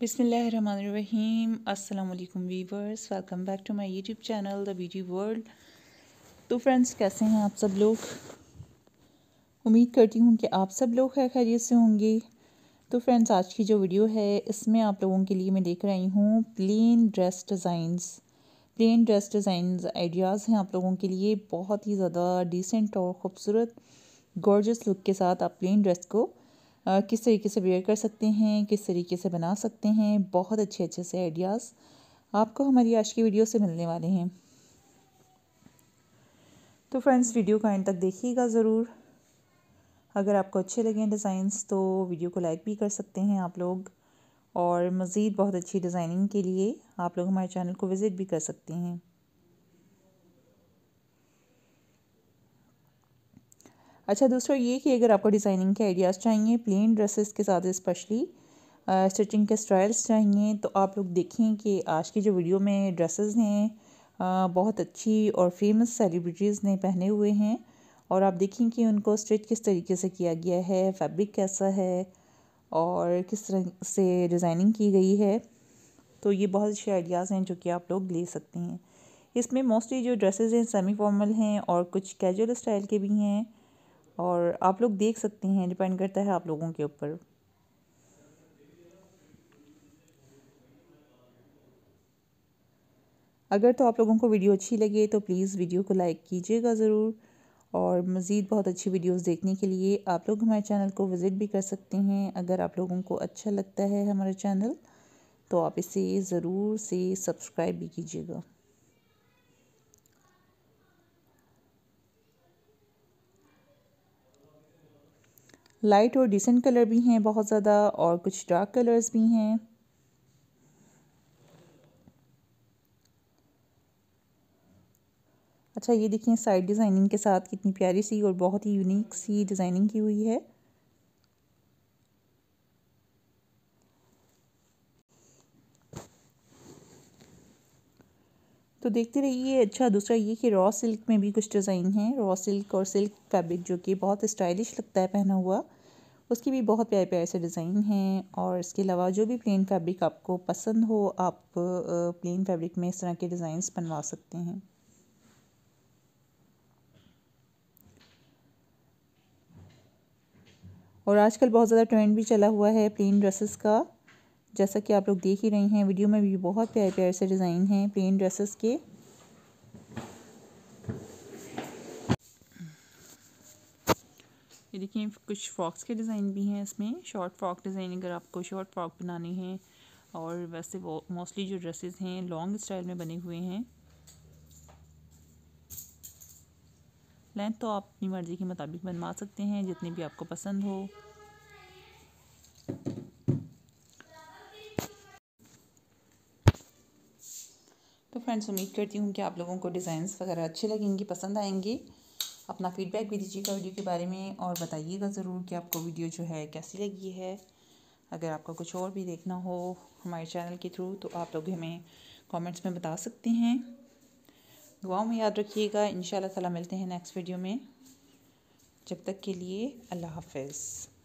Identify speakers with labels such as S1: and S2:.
S1: बिसमीम अल्लाम viewers welcome back to my YouTube channel the beauty world तो friends कैसे हैं आप सब लोग? उम्मीद करती हूँ कि आप सब लोग खैर खैरियत से होंगे। तो फ्रेंड्स आज की जो वीडियो है, इसमें आप लोगों के लिए मैं लेकर आई हूँ plain dress designs plain dress designs ideas हैं आप लोगों के लिए। बहुत ही ज़्यादा डिसेंट और ख़ूबसूरत गॉर्जस लुक के साथ आप प्लेन ड्रेस को किस तरीके से वेयर कर सकते हैं, किस तरीके से बना सकते हैं, बहुत अच्छे अच्छे से आइडियाज़ आपको हमारी आज की वीडियो से मिलने वाले हैं। तो फ्रेंड्स वीडियो का एंड तक देखिएगा ज़रूर। अगर आपको अच्छे लगें डिज़ाइंस तो वीडियो को लाइक भी कर सकते हैं आप लोग। और मज़ीद बहुत अच्छी डिज़ाइनिंग के लिए आप लोग हमारे चैनल को विज़िट भी कर सकते हैं। अच्छा दूसरा ये कि अगर आपको डिज़ाइनिंग के आइडियाज़ चाहिए प्लेन ड्रेसेस के साथ स्पेशली स्टिचिंग के स्टाइल्स चाहिए तो आप लोग देखें कि आज की जो वीडियो में ड्रेसेस हैं बहुत अच्छी और फ़ेमस सेलिब्रिटीज़ ने पहने हुए हैं और आप देखें कि उनको स्टिच किस तरीके से किया गया है फैब्रिक कैसा है और किस तरह से डिज़ाइनिंग की गई है। तो ये बहुत अच्छे आइडियाज़ हैं जो कि आप लोग ले सकते हैं। इसमें मोस्टली जो ड्रेसेस हैं सेमी फॉर्मल हैं और कुछ कैजुअल स्टाइल के भी हैं। और आप लोग देख सकते हैं, डिपेंड करता है आप लोगों के ऊपर। अगर तो आप लोगों को वीडियो अच्छी लगे तो प्लीज़ वीडियो को लाइक कीजिएगा ज़रूर। और मज़ीद बहुत अच्छी वीडियोस देखने के लिए आप लोग हमारे चैनल को विज़िट भी कर सकते हैं। अगर आप लोगों को अच्छा लगता है हमारा चैनल तो आप इसे ज़रूर से सब्सक्राइब भी कीजिएगा। लाइट और डिसेंट कलर भी हैं बहुत ज़्यादा और कुछ डार्क कलर्स भी हैं। अच्छा ये देखिए साइड डिज़ाइनिंग के साथ कितनी प्यारी सी और बहुत ही यूनिक सी डिज़ाइनिंग की हुई है। तो देखते रहिए अच्छा दूसरा ये कि रॉ सिल्क में भी कुछ डिज़ाइन है। रॉ सिल्क और सिल्क फैब्रिक जो कि बहुत स्टाइलिश लगता है पहना हुआ। उसकी भी बहुत प्यारे प्यारे से डिज़ाइन हैं और इसके अलावा जो भी प्लेन फैब्रिक आपको पसंद हो, आप प्लेन फैब्रिक में इस तरह के डिज़ाइंस बनवा सकते हैं। और आजकल बहुत ज़्यादा ट्रेंड भी चला हुआ है प्लेन ड्रेसेस का। जैसा कि आप लोग देख ही रहे हैं वीडियो में भी बहुत प्यारे प्यारे से डिज़ाइन हैं प्लेन ड्रेसेस के। ये देखिए, कुछ फ्रॉक्स के डिज़ाइन भी हैं इसमें। शॉर्ट फ्रॉक डिज़ाइन अगर आपको शॉर्ट फ्रॉक बनानी है और वैसे वो मोस्टली जो ड्रेसेस हैं, लॉन्ग स्टाइल में बने हुए हैं। लेंथ तो आप अपनी मर्ज़ी के मुताबिक बनवा सकते हैं, जितनी भी आपको पसंद हो। तो फ्रेंड्स, उम्मीद करती हूँ कि आप लोगों को डिज़ाइंस वगैरह अच्छे लगेंगे, पसंद आएँगे। अपना फ़ीडबैक भी दीजिएगा वीडियो के बारे में और बताइएगा ज़रूर कि आपको वीडियो जो है कैसी लगी है। अगर आपको कुछ और भी देखना हो हमारे चैनल के थ्रू तो आप लोग हमें कमेंट्स में बता सकते हैं। दुआओं में याद रखिएगा। इन ताला मिलते हैं नेक्स्ट वीडियो में। जब तक के लिए अल्लाह हाफिज़।